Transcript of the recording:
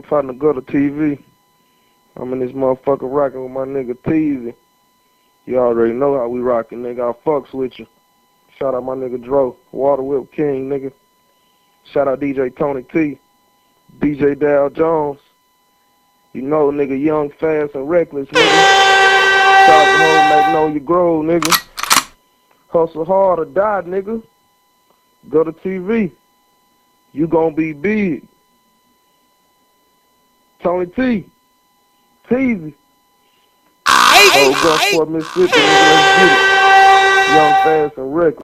partner Gutta TV. I'm in this motherfucker rocking with my nigga Teezy. You already know how we rocking, nigga. I fucks with you. Shout out my nigga Dro, Water Whip King, nigga. Shout out DJ Tony T, DJ Dow Jones. You know, nigga, young, fast, and reckless, nigga. Shout out to whole Magnolia Grove, nigga. Hustle hard or die, nigga. Go to TV. You gonna be big. Tony T. Teezy. Oh, Gulfport, Mississippi, let's get it. Young, fast, and reckless.